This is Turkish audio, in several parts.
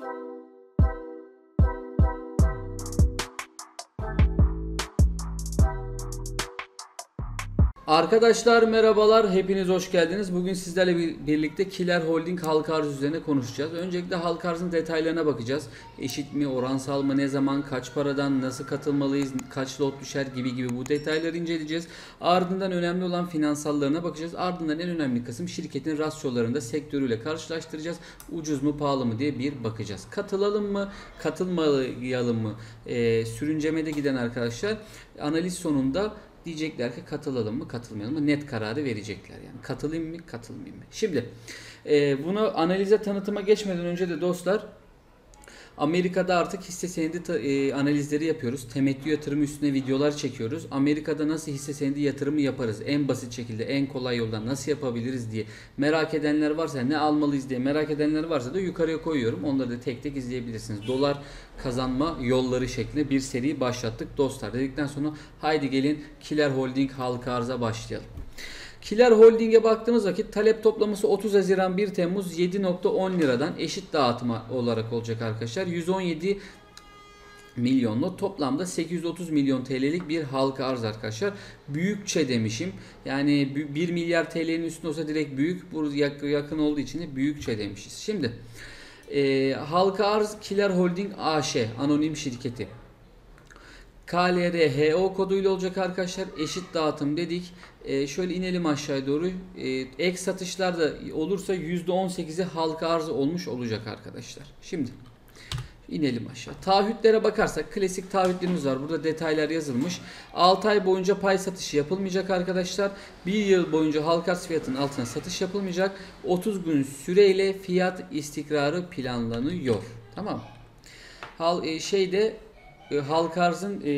Thank you. Arkadaşlar merhabalar, hepiniz hoş geldiniz. Bugün sizlerle bir- birlikte Kiler Holding halka arz üzerine konuşacağız. Öncelikle halka arzın detaylarına bakacağız. Eşit mi, oransal mı, ne zaman, kaç paradan, nasıl katılmalıyız, kaç lot düşer gibi gibi bu detayları inceleyeceğiz. Ardından önemli olan finansallarına bakacağız. Ardından en önemli kısım şirketin rasyolarını da sektörüyle karşılaştıracağız. Ucuz mu, pahalı mı diye bir bakacağız. Katılalım mı, katılmayalım mı? Ee, sürüncemede giden arkadaşlar analiz sonunda diyecekler ki katılalım mı katılmayalım mı net kararı verecekler yani katılayım mı katılmayayım mı. Şimdi e, bunu analize tanıtıma geçmeden önce de dostlar Amerika'da artık hisse senedi e, analizleri yapıyoruz. Temettü yatırımı üstüne videolar çekiyoruz. Amerika'da nasıl hisse senedi yatırımı yaparız? En basit şekilde, en kolay yoldan nasıl yapabiliriz diye merak edenler varsa, ne almalıyız diye merak edenler varsa da yukarıya koyuyorum. Onları da tek tek izleyebilirsiniz. Dolar kazanma yolları şeklinde bir seri başlattık dostlar. Dedikten sonra haydi gelin Kiler Holding halka arza başlayalım. Kiler Holding'e baktığımız vakit talep toplaması 30 Haziran 1 Temmuz 7.10 liradan eşit dağıtıma olarak olacak arkadaşlar. 117 milyonlu toplamda 830 milyon TL'lik bir halka arz arkadaşlar. Büyükçe demişim. Yani 1 milyar TL'nin üstünde olsa direkt büyük. Bu yak- yakın olduğu için de büyükçe demişiz. Şimdi e, halka arz Kiler Holding AŞ anonim şirketi. KLRHO koduyla olacak arkadaşlar. Eşit dağıtım dedik. Ee, şöyle inelim aşağıya doğru. Ee, ek satışlar da olursa %18'i halka arz olmuş olacak arkadaşlar. Şimdi inelim aşağı. Taahhütlere bakarsak klasik taahhütlerimiz var. Burada detaylar yazılmış. 6 ay boyunca pay satışı yapılmayacak arkadaşlar. 1 yıl boyunca halka arz fiyatının altına satış yapılmayacak. 30 gün süreyle fiyat istikrarı planlanıyor. Tamam. Hal e, şeyde e, halka arzın e,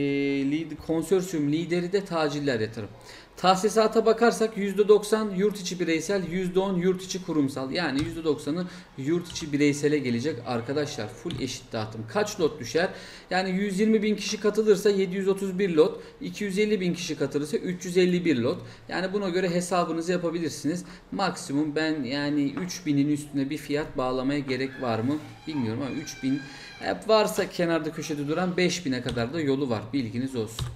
lead, konsorsiyum lideri de taciller yatırım. Tahsisata bakarsak %90 yurt içi bireysel, %10 yurt içi kurumsal. Yani %90'ı yurt içi bireysele gelecek arkadaşlar. Full eşit dağıtım. Kaç lot düşer? Yani 120 bin kişi katılırsa 731 lot, 250 bin kişi katılırsa 351 lot. Yani buna göre hesabınızı yapabilirsiniz. Maksimum ben yani 3000'in üstüne bir fiyat bağlamaya gerek var mı bilmiyorum ama 3000 hep varsa kenarda köşede duran 5000'e kadar da yolu var. Bilginiz olsun.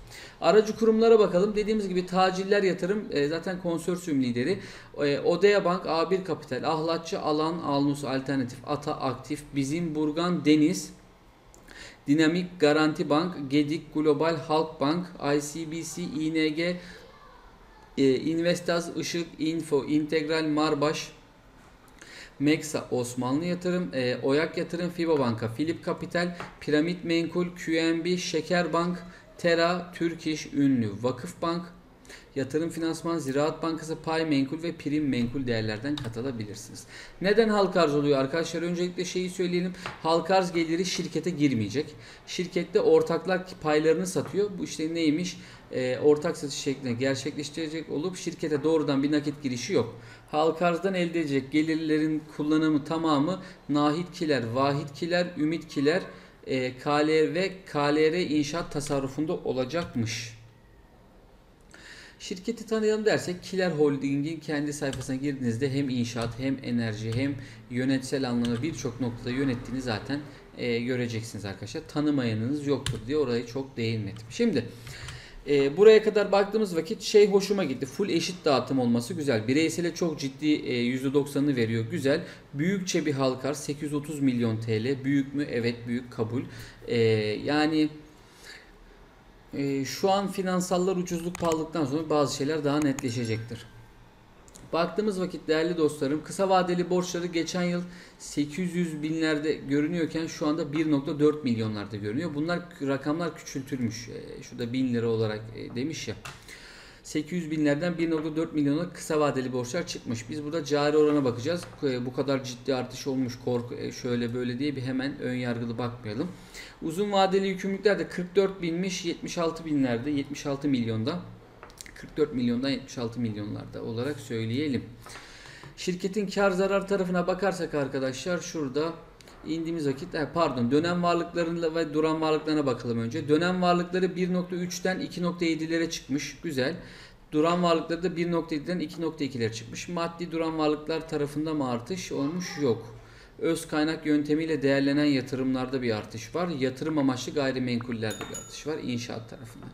Aracı kurumlara bakalım. Dediğimiz gibi taciller yatırım e, zaten konsorsiyum lideri. E, Odea Bank, A1 Kapital, Ahlatçı, Alan, Alnus Alternatif, Ata Aktif, Bizim Burgan, Deniz, Dinamik, Garanti Bank, Gedik, Global, Halkbank, ICBC, ING, e, Investaz, Işık, Info, Integral, Marbaş, Meksa, Osmanlı Yatırım, e, Oyak Yatırım, FIBA Banka, Filip Kapital, Piramit Menkul, QNB, Şeker Bank, Tera, Türk İş, Ünlü, Vakıf Bank, Yatırım Finansman, Ziraat Bankası, Pay Menkul ve Prim Menkul değerlerden katılabilirsiniz. Neden halka arz oluyor arkadaşlar? Öncelikle şeyi söyleyelim. Halka arz geliri şirkete girmeyecek. Şirkette ortaklar paylarını satıyor. Bu işte neymiş? Ee, ortak satış şeklinde gerçekleştirecek olup şirkete doğrudan bir nakit girişi yok. Halka arzdan elde edecek gelirlerin kullanımı tamamı nahitkiler, vahitkiler, ümitkiler, e, KLR ve KLR inşaat tasarrufunda olacakmış. Şirketi tanıyalım dersek Kiler Holding'in kendi sayfasına girdiğinizde hem inşaat hem enerji hem yönetsel anlamda birçok noktada yönettiğini zaten e, göreceksiniz arkadaşlar. Tanımayanınız yoktur diye orayı çok değinmedim. Şimdi e, buraya kadar baktığımız vakit şey hoşuma gitti. Full eşit dağıtım olması güzel. Bireysele çok ciddi e, %90'ını veriyor. Güzel. Büyükçe bir halkar 830 milyon TL. Büyük mü? Evet büyük kabul. E, yani e, şu an finansallar ucuzluk pahalılıktan sonra bazı şeyler daha netleşecektir. Baktığımız vakit değerli dostlarım kısa vadeli borçları geçen yıl 800 binlerde görünüyorken şu anda 1.4 milyonlarda görünüyor. Bunlar rakamlar küçültülmüş. E, şurada 1000 lira olarak e, demiş ya. 800 binlerden 1.4 milyona kısa vadeli borçlar çıkmış. Biz burada cari orana bakacağız. E, Bu kadar ciddi artış olmuş korku e, şöyle böyle diye bir hemen ön yargılı bakmayalım. Uzun vadeli yükümlülükler de 44 binmiş 76 binlerde 76 milyonda 44 milyondan 76 milyonlarda olarak söyleyelim. Şirketin kar zarar tarafına bakarsak arkadaşlar şurada indiğimiz vakit pardon dönem varlıklarına ve duran varlıklarına bakalım önce. Dönem varlıkları 1.3'ten 2.7'lere çıkmış. Güzel. Duran varlıkları da 1.7'den 2.2'lere çıkmış. Maddi duran varlıklar tarafında mı artış olmuş? Yok. Öz kaynak yöntemiyle değerlenen yatırımlarda bir artış var. Yatırım amaçlı gayrimenkullerde bir artış var inşaat tarafından.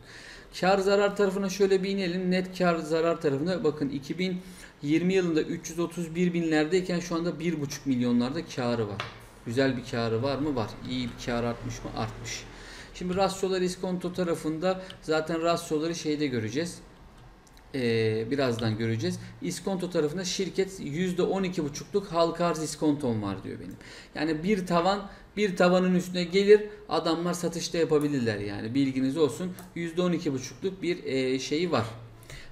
Kar zarar tarafına şöyle bir inelim. Net kar zarar tarafına bakın 2020 yılında 331 binlerdeyken şu anda 1,5 milyonlarda karı var. Güzel bir karı var mı? Var. İyi bir kar artmış mı? Artmış. Şimdi rasyolar iskonto tarafında zaten rasyoları şeyde göreceğiz. Ee, birazdan göreceğiz. İskonto tarafında şirket %12,5'luk halka arz iskontom var diyor benim. Yani bir tavan bir tavanın üstüne gelir adamlar satışta yapabilirler yani bilginiz olsun. %12,5'luk bir e, şeyi var.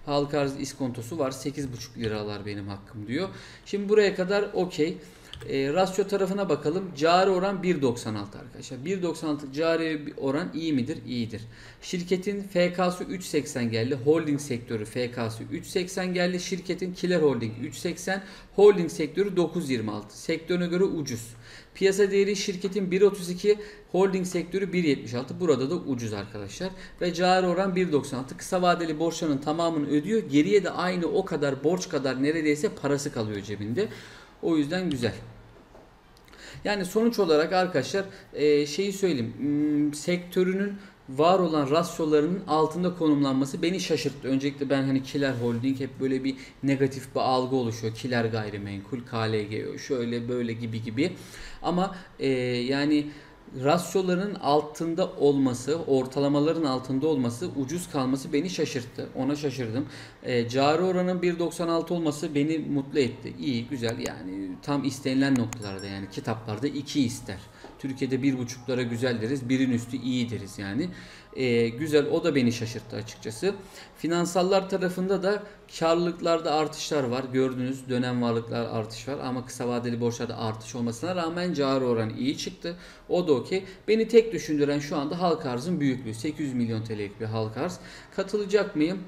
Halka arz iskontosu var. 8,5 liralar benim hakkım diyor. Şimdi buraya kadar okey. E, rasyo tarafına bakalım. Cari oran 1.96 arkadaşlar. 1.96 cari oran iyi midir? İyidir. Şirketin FK'sı 3.80 geldi. Holding sektörü FK'sı 3.80 geldi. Şirketin Kiler Holding 3.80. Holding sektörü 9.26. Sektörüne göre ucuz. Piyasa değeri şirketin 1.32, holding sektörü 1.76. Burada da ucuz arkadaşlar. Ve cari oran 1.96. Kısa vadeli borçlarının tamamını ödüyor. Geriye de aynı o kadar borç kadar neredeyse parası kalıyor cebinde. O yüzden güzel. Yani sonuç olarak arkadaşlar e, şeyi söyleyeyim. Hmm, sektörünün var olan rasyolarının altında konumlanması beni şaşırttı. Öncelikle ben hani Kiler Holding hep böyle bir negatif bir algı oluşuyor. Kiler gayrimenkul, KLG şöyle böyle gibi gibi. Ama e, yani rasyoların altında olması, ortalamaların altında olması, ucuz kalması beni şaşırttı. Ona şaşırdım. E, cari oranın 1.96 olması beni mutlu etti. İyi, güzel yani tam istenilen noktalarda yani kitaplarda 2 ister. Türkiye'de bir buçuklara güzel deriz, birin üstü iyi deriz yani. E, güzel, o da beni şaşırttı açıkçası. Finansallar tarafında da karlılıklarda artışlar var. Gördüğünüz dönem varlıklar artış var ama kısa vadeli borçlarda artış olmasına rağmen cari oran iyi çıktı. O da okey. Beni tek düşündüren şu anda halk arzın büyüklüğü. 800 milyon TL'lik bir halk arz. Katılacak mıyım?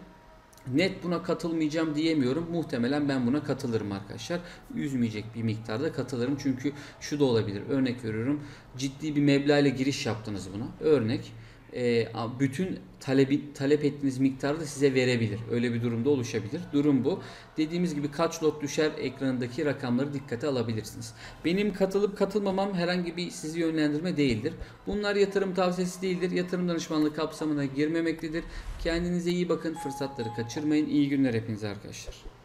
Net buna katılmayacağım diyemiyorum. Muhtemelen ben buna katılırım arkadaşlar. Üzmeyecek bir miktarda katılırım. Çünkü şu da olabilir. Örnek veriyorum. Ciddi bir meblağ ile giriş yaptınız buna. Örnek e, bütün talebi, talep ettiğiniz miktarı da size verebilir. Öyle bir durumda oluşabilir. Durum bu. Dediğimiz gibi kaç lot düşer ekranındaki rakamları dikkate alabilirsiniz. Benim katılıp katılmamam herhangi bir sizi yönlendirme değildir. Bunlar yatırım tavsiyesi değildir. Yatırım danışmanlığı kapsamına girmemektedir. Kendinize iyi bakın. Fırsatları kaçırmayın. İyi günler hepinize arkadaşlar.